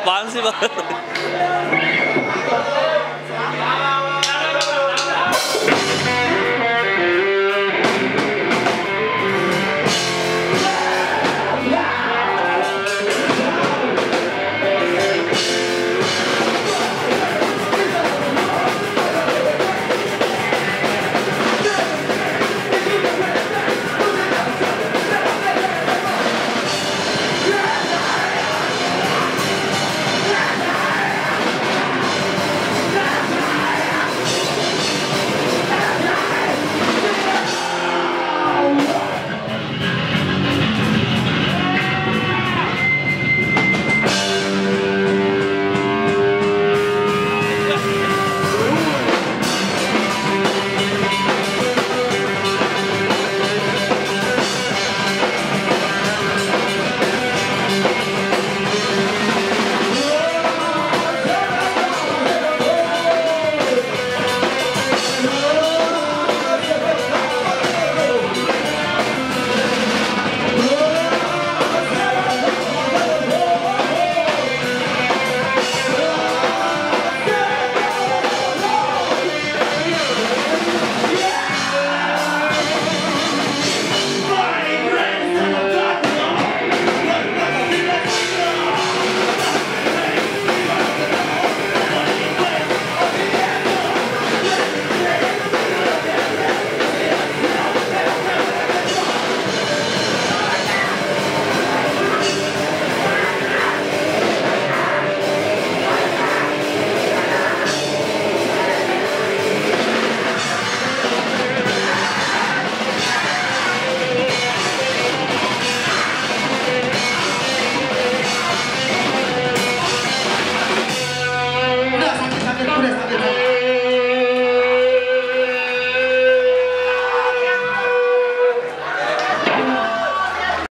apaan sih bang Gracias.